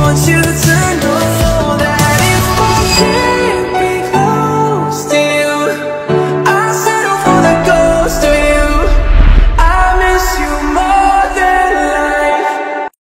want you to know that it's possible